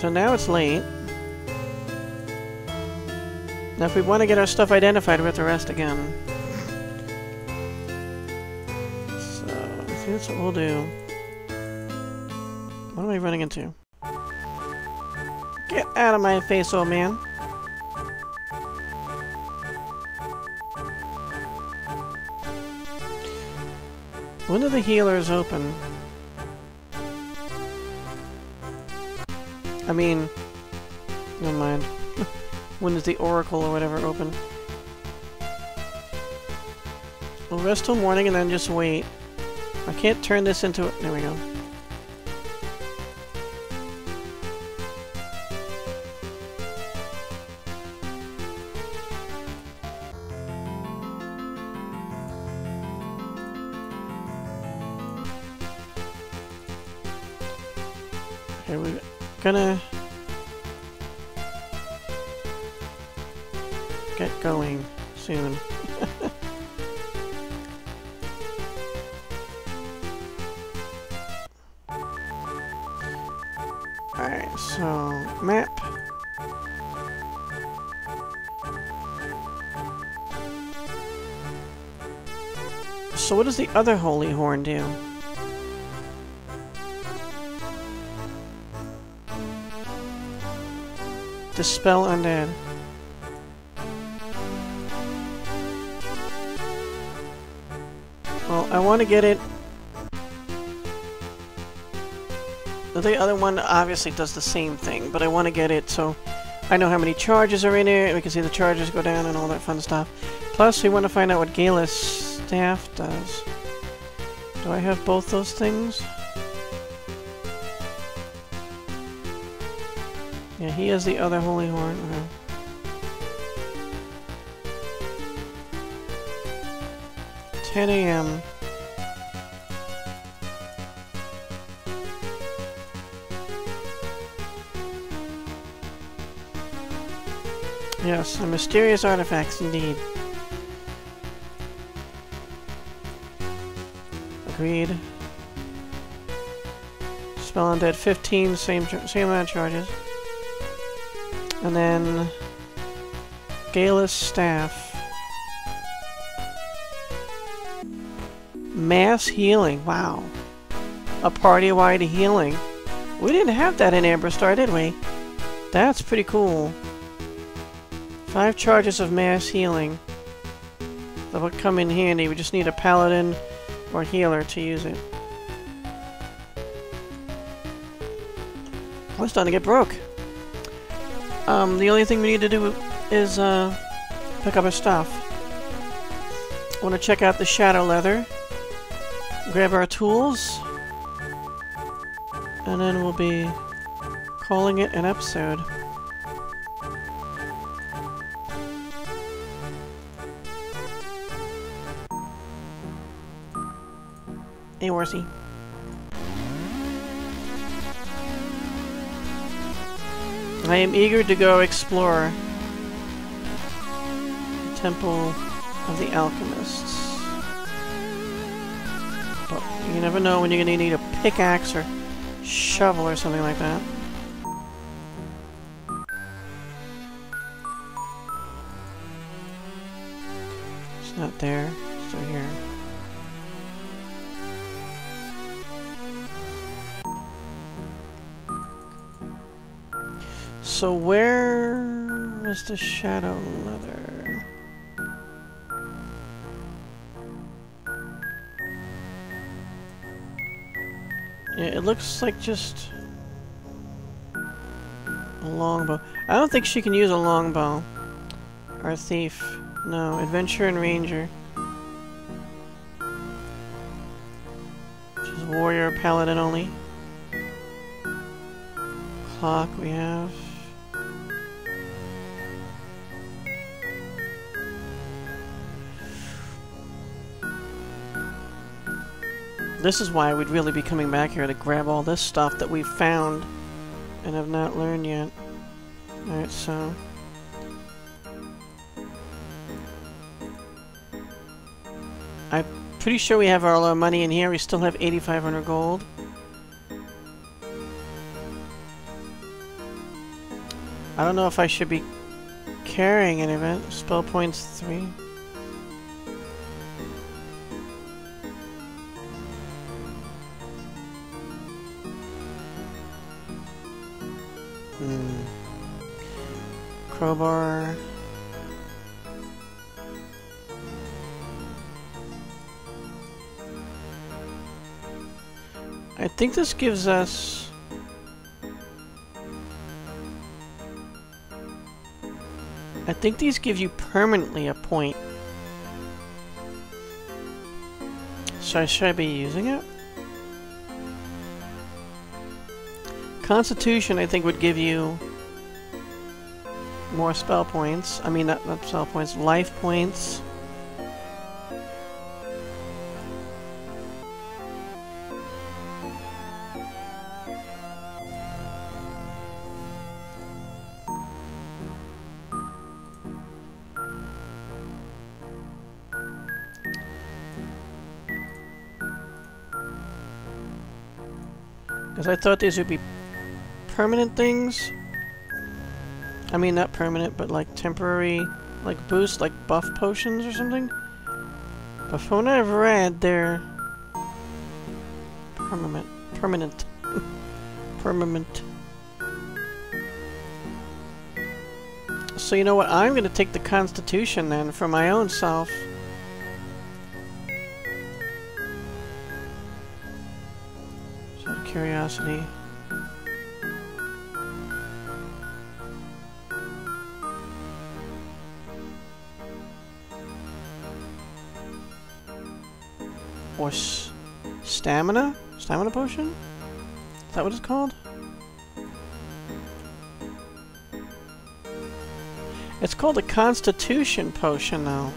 so now it's late. Now if we want to get our stuff identified, we have to rest again. So, that's what we'll do. What am I running into? Get out of my face, old man. When do the healers open? I mean, never mind. when does the Oracle or whatever open? We'll rest till morning and then just wait. I can't turn this into it. There we go. Okay, we're gonna get going soon. Alright, so map. So what does the other holy horn do? Dispel undead. Well, I want to get it. The other one obviously does the same thing, but I want to get it so I know how many charges are in it, we can see the charges go down and all that fun stuff. Plus, we want to find out what Galus staff does. Do I have both those things? He has the other holy horn. Okay. Ten AM. Yes, the mysterious artifacts indeed. Agreed. Spell undead 15, same same amount of charges. And then Galus staff. Mass healing. Wow. A party-wide healing. We didn't have that in Amberstar, did we? That's pretty cool. Five charges of mass healing. That would come in handy. We just need a paladin or healer to use it. It's starting to get broke. Um, the only thing we need to do is uh, pick up our stuff. Want to check out the shadow leather. Grab our tools. And then we'll be calling it an episode. Hey, Horsey. I am eager to go explore the Temple of the Alchemists. But you never know when you're going to need a pickaxe or shovel or something like that. It's not there. It's still here. So where is the shadow leather? Yeah, it looks like just a longbow. I don't think she can use a longbow. Or a thief. No, adventure and ranger. She's warrior, paladin only. Clock we have. This is why we'd really be coming back here to grab all this stuff that we've found and have not learned yet. Alright, so... I'm pretty sure we have all our money in here. We still have 8,500 gold. I don't know if I should be carrying any of it. Spell points 3. Crowbar. I think this gives us... I think these give you permanently a point. So should I be using it? Constitution, I think, would give you more spell points. I mean, not, not spell points, life points. Because I thought these would be permanent things. I mean, not permanent, but like temporary, like boost, like buff potions or something. But from what I've read, they're permanent. Permanent. permanent. So you know what? I'm going to take the Constitution then for my own self. Curiosity. Stamina? Stamina potion? Is that what it's called? It's called a Constitution Potion, though.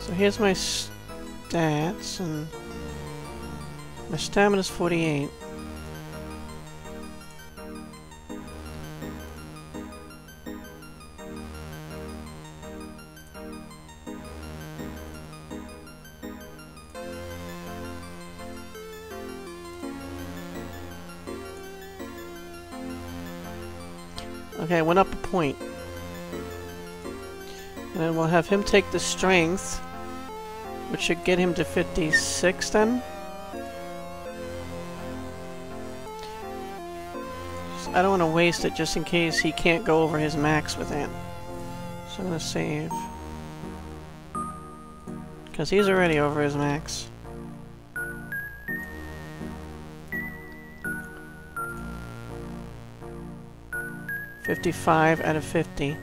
So here's my stats, and my stamina's 48. Okay, I went up a point. And then we'll have him take the strength, which should get him to 56 then. I don't want to waste it just in case he can't go over his max with it. So I'm going to save. Because he's already over his max. Fifty-five out of fifty.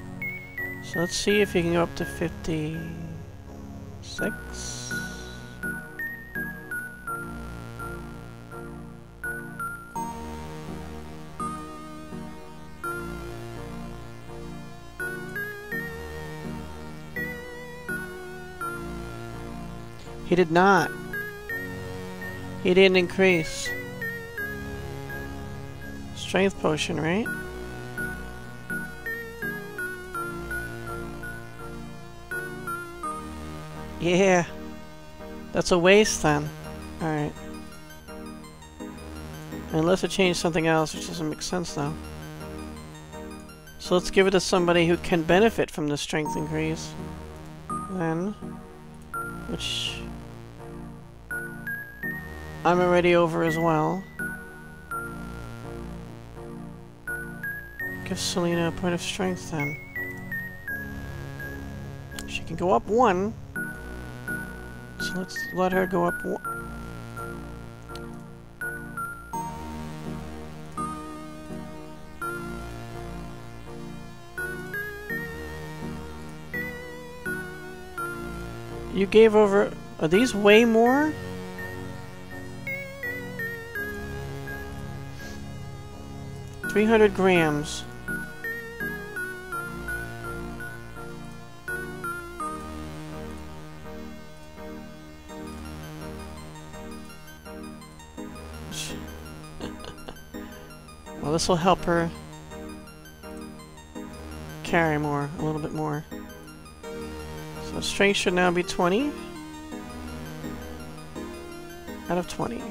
So let's see if he can go up to fifty-six. He did not. He didn't increase. Strength potion, right? Yeah. That's a waste then. Alright. Unless it changed something else, which doesn't make sense though. So let's give it to somebody who can benefit from the strength increase. Then. Which... I'm already over as well. Give Selena a point of strength then. She can go up one. So let's let her go up one. You gave over... Are these way more? Three hundred grams. well, this will help her carry more, a little bit more. So strength should now be 20. Out of 20.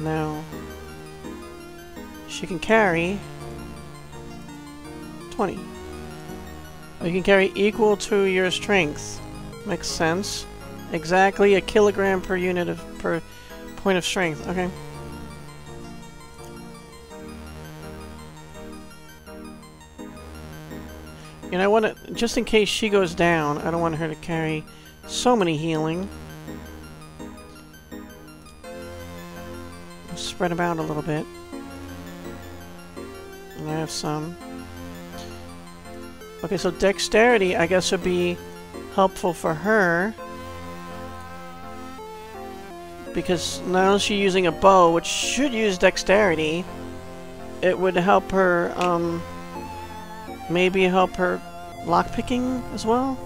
Now, she can carry 20. You can carry equal to your strength. Makes sense. Exactly a kilogram per unit of per point of strength. Okay. And I want to, just in case she goes down, I don't want her to carry so many healing. Spread out a little bit. Have some. Okay, so dexterity, I guess, would be helpful for her. Because now she's using a bow, which should use dexterity. It would help her, um, maybe help her lockpicking as well.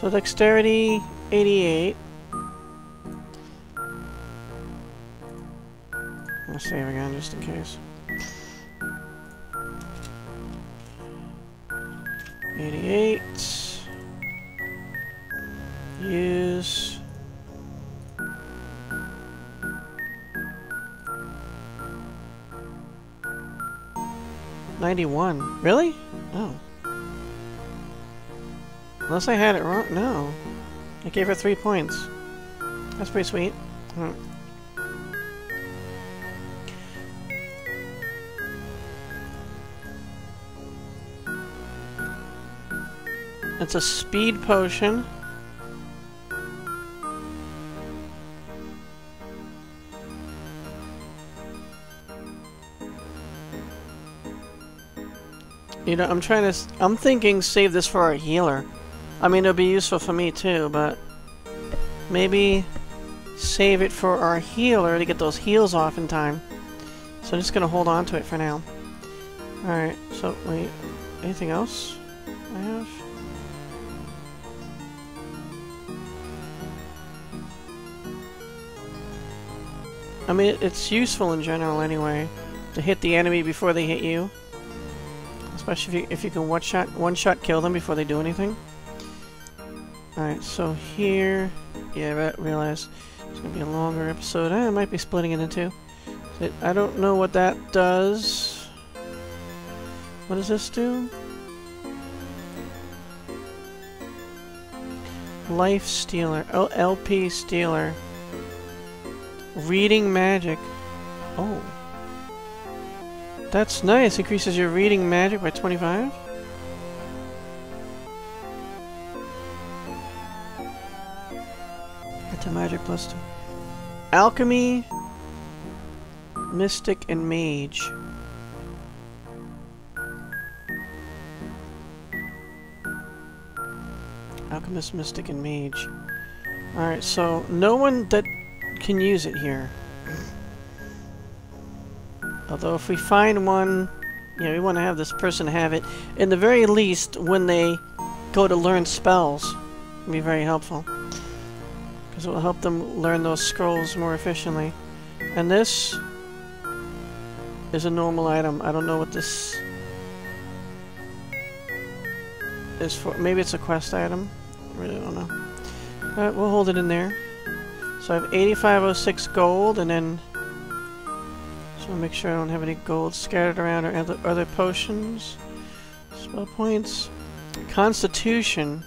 So dexterity, 88. I'll save again just in case. 88. Use. Ninety-one. Really? Oh. Unless I had it wrong. No. I gave her three points. That's pretty sweet. Hmm. It's a speed potion. You know, I'm trying to... I'm thinking save this for our healer. I mean, it'll be useful for me too, but... Maybe save it for our healer to get those heals off in time. So I'm just gonna hold on to it for now. Alright, so wait. Anything else I mean, it's useful in general anyway, to hit the enemy before they hit you. Especially if you, if you can one-shot one shot kill them before they do anything. Alright, so here... Yeah, I realize it's going to be a longer episode. Eh, I might be splitting it into two. I don't know what that does. What does this do? Life Stealer. Oh, LP Stealer. Reading magic. Oh. That's nice. Increases your reading magic by 25. That's a magic plus two. Alchemy, Mystic, and Mage. Alchemist, Mystic, and Mage. Alright, so no one that can use it here. Although if we find one, you know, we want to have this person have it. In the very least, when they go to learn spells, it'll be very helpful. Because it will help them learn those scrolls more efficiently. And this is a normal item. I don't know what this is for. Maybe it's a quest item. I really don't know. But we'll hold it in there. So I have 8506 gold, and then... So I'll make sure I don't have any gold scattered around or other, other potions. Spell points. Constitution.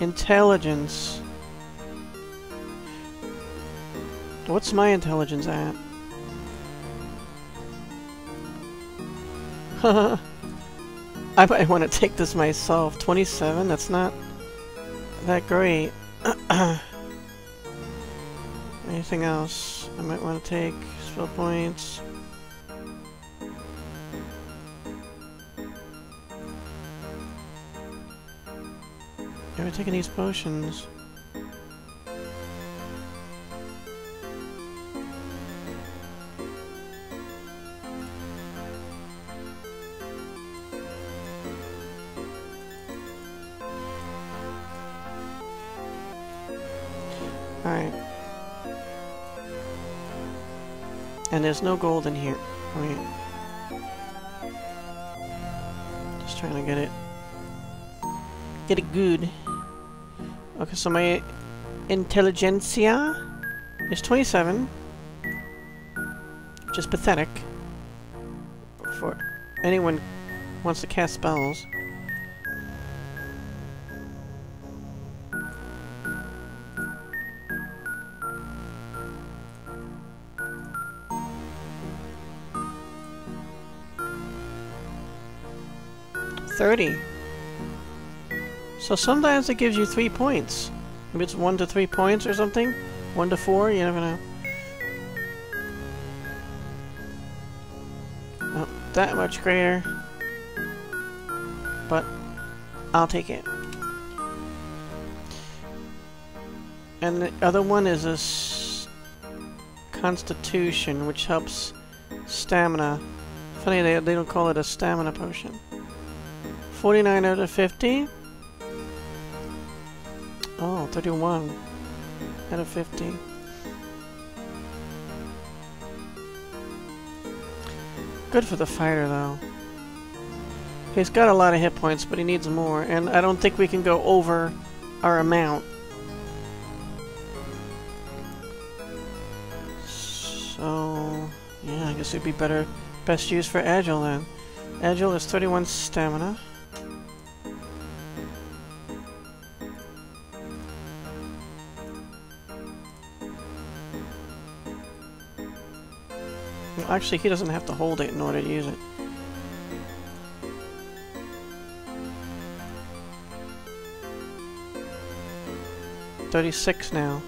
Intelligence. What's my intelligence at? I might want to take this myself. 27? That's not that great. Anything else I might want to take? Spell points. Are we taking these potions? There's no gold in here. Oh, Wait. Just trying to get it... Get it good. Okay, so my intelligentsia is 27. Which is pathetic. For anyone wants to cast spells. Thirty. So sometimes it gives you three points. Maybe it's one to three points or something? One to four, you never know. Not that much greater. But I'll take it. And the other one is a Constitution, which helps stamina. Funny they, they don't call it a stamina potion. 49 out of 50. Oh, 31 out of 50. Good for the fighter, though. He's got a lot of hit points, but he needs more, and I don't think we can go over our amount. So, yeah, I guess it'd be better, best used for Egil then. Egil is 31 stamina. Actually, he doesn't have to hold it in order to use it. Thirty-six now.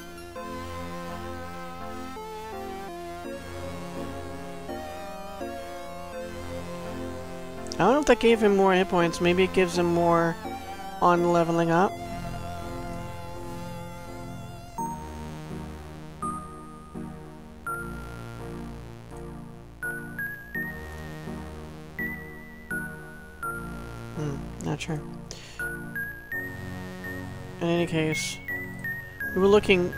I don't know if that gave him more hit points. Maybe it gives him more on leveling up. Not sure. In any case, we were looking...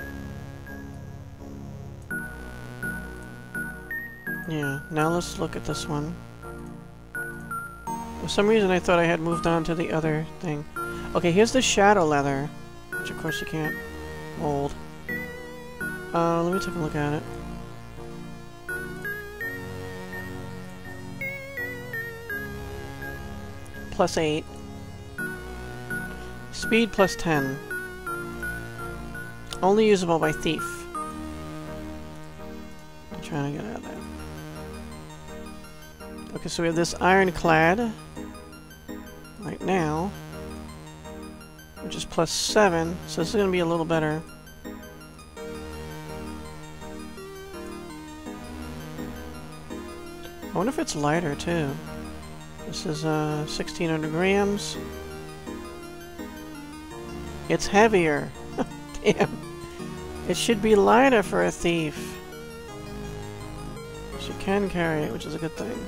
Yeah, now let's look at this one. For some reason I thought I had moved on to the other thing. Okay, here's the shadow leather, which of course you can't mold. Uh, let me take a look at it. Plus 8. Speed plus 10. Only usable by Thief. I'm trying to get out of there. Okay, so we have this Ironclad. Right now. Which is plus 7, so this is going to be a little better. I wonder if it's lighter, too. This is uh, 1600 grams. It's heavier. Damn. It should be lighter for a thief. She can carry it, which is a good thing.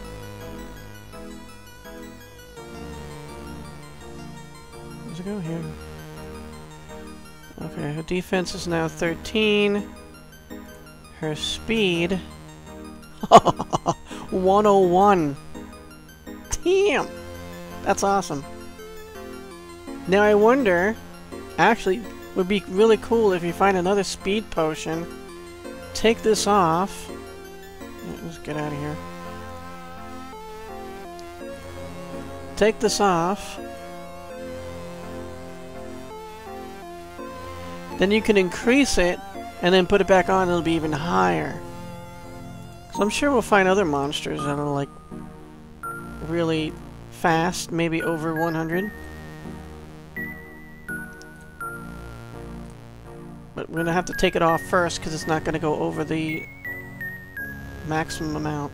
Where's it go here? Okay, her defense is now 13. Her speed... 101! Damn! That's awesome. Now I wonder Actually, would be really cool if you find another speed potion. Take this off. Let's get out of here. Take this off. Then you can increase it, and then put it back on, it'll be even higher. So I'm sure we'll find other monsters that are like really fast, maybe over 100. We're going to have to take it off first because it's not going to go over the maximum amount.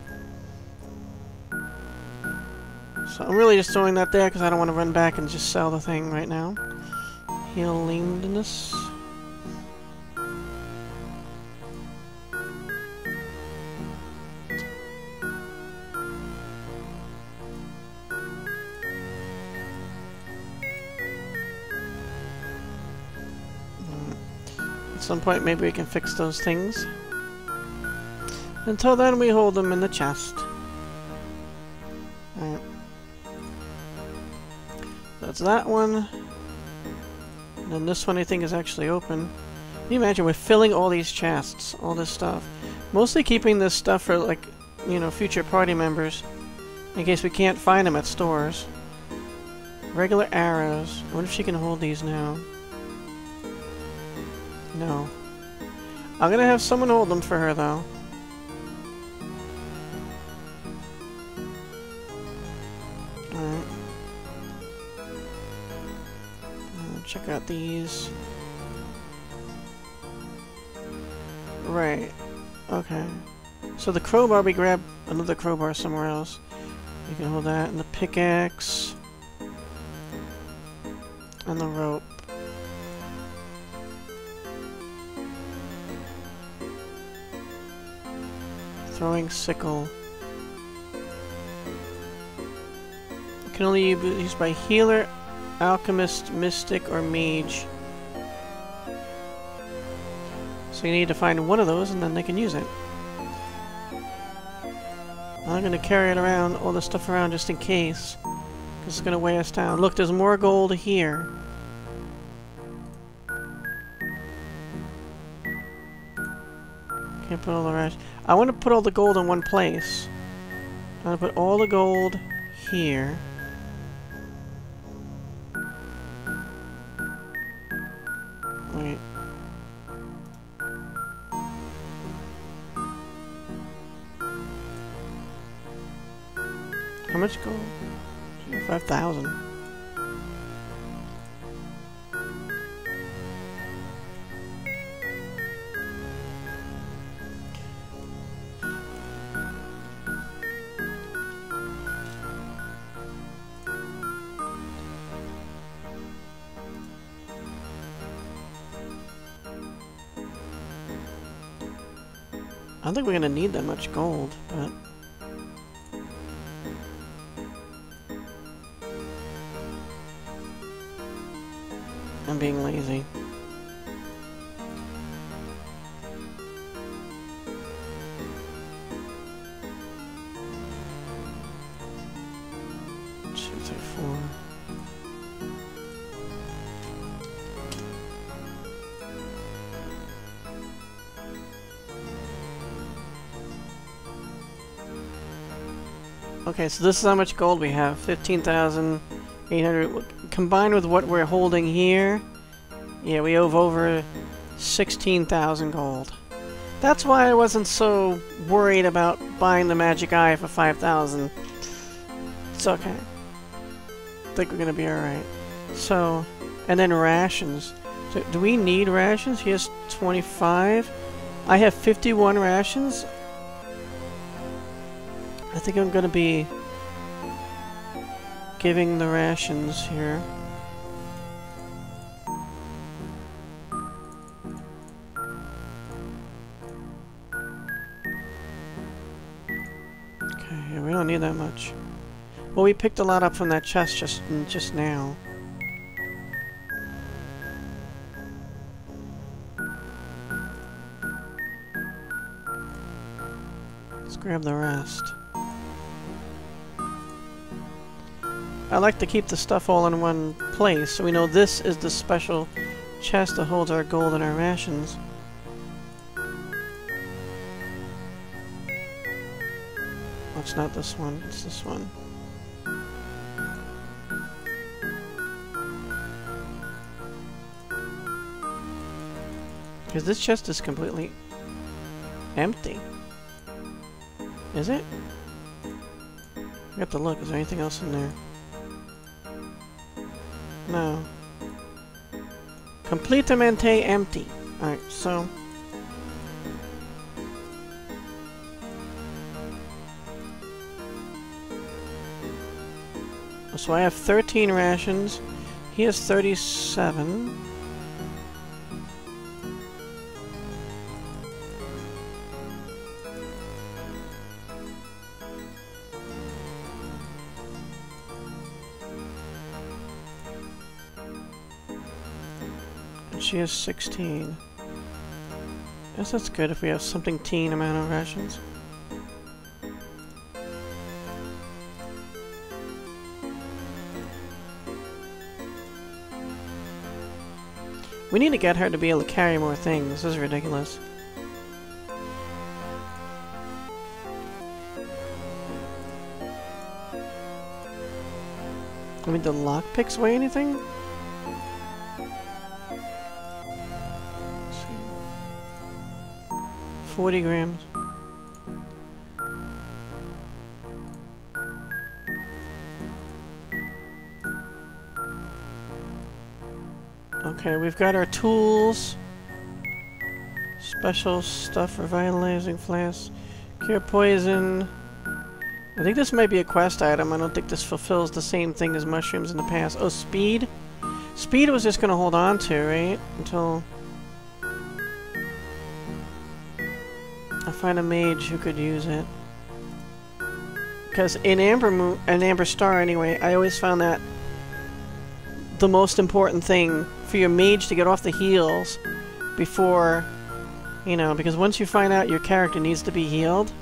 So I'm really just throwing that there because I don't want to run back and just sell the thing right now. Healingness. Some point maybe we can fix those things. Until then we hold them in the chest. Alright. That's that one. And then this one I think is actually open. Can you imagine, we're filling all these chests, all this stuff. Mostly keeping this stuff for, like, you know, future party members. In case we can't find them at stores. Regular arrows. I wonder if she can hold these now. No. I'm gonna have someone hold them for her, though. Alright. Uh, check out these. Right. Okay. So the crowbar, we grab another crowbar somewhere else. You can hold that, and the pickaxe. And the rope. Throwing sickle. Can only be used by healer, alchemist, mystic, or mage. So you need to find one of those and then they can use it. I'm gonna carry it around, all the stuff around just in case. Because it's gonna weigh us down. Look, there's more gold here. Put all the rest. I want to put all the gold in one place. I'm gonna put all the gold here. Wait. How much gold? 5,000. Think we're gonna need that much gold, but... Okay, so this is how much gold we have. 15,800. Combined with what we're holding here, yeah, we have over 16,000 gold. That's why I wasn't so worried about buying the magic eye for 5,000. It's okay. I think we're gonna be alright. So, and then rations. So, do we need rations? He has 25. I have 51 rations. I think I'm gonna be giving the rations here. Okay, we don't need that much. Well, we picked a lot up from that chest just just now. Let's grab the rest. I like to keep the stuff all in one place, so we know this is the special chest that holds our gold and our rations. It's not this one, it's this one. Because this chest is completely empty. Is it? I have to look, is there anything else in there? No. Completamente empty. Alright, so... So I have 13 rations. He has 37. She has 16. Guess that's good if we have something teen amount of rations. We need to get her to be able to carry more things. This is ridiculous. I mean, the lockpicks weigh anything? 40 grams. Okay, we've got our tools. Special stuff, revitalizing flask. Cure poison. I think this might be a quest item. I don't think this fulfills the same thing as mushrooms in the past. Oh, speed? Speed was just going to hold on to, right? Until... find a mage who could use it. Because in Ambermoon, an Amberstar anyway, I always found that the most important thing for your mage to get off the heals before, you know, because once you find out your character needs to be healed,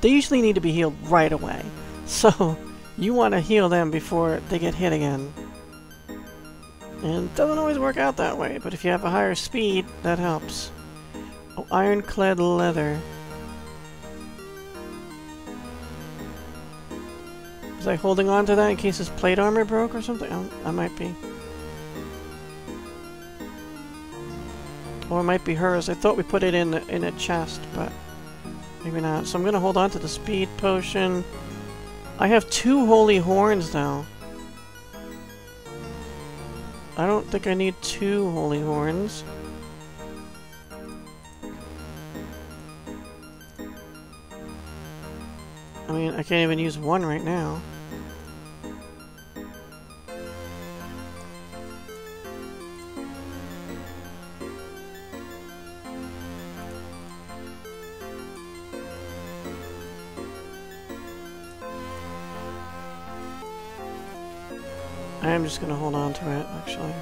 they usually need to be healed right away. So, you want to heal them before they get hit again. And it doesn't always work out that way, but if you have a higher speed, that helps. Oh, ironclad leather. Was I holding on to that in case his plate armor broke or something? I, I might be. Or it might be hers. I thought we put it in in a chest, but... Maybe not. So I'm gonna hold on to the speed potion. I have two holy horns now. I don't think I need two holy horns. I mean, I can't even use one right now. I am just gonna hold on to it, actually.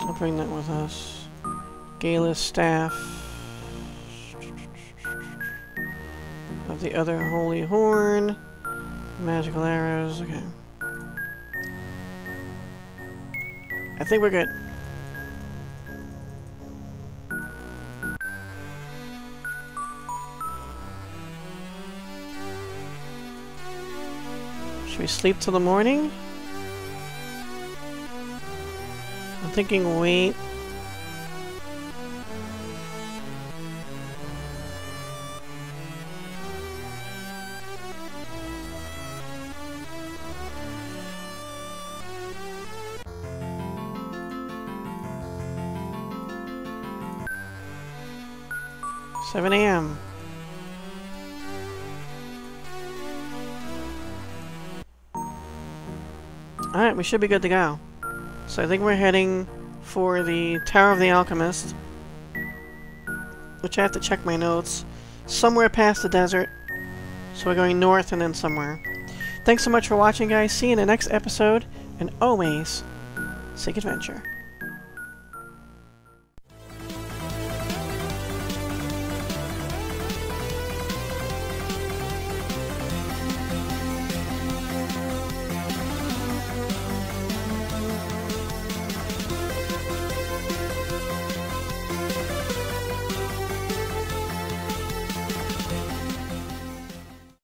I'll bring that with us. Gala's staff. Of the other holy horn. Magical arrows, okay. I think we're good. We sleep till the morning? I'm thinking wait. Seven AM. Alright, we should be good to go. So I think we're heading for the Tower of the Alchemist. Which I have to check my notes. Somewhere past the desert. So we're going north and then somewhere. Thanks so much for watching, guys. See you in the next episode. And always, seek adventure.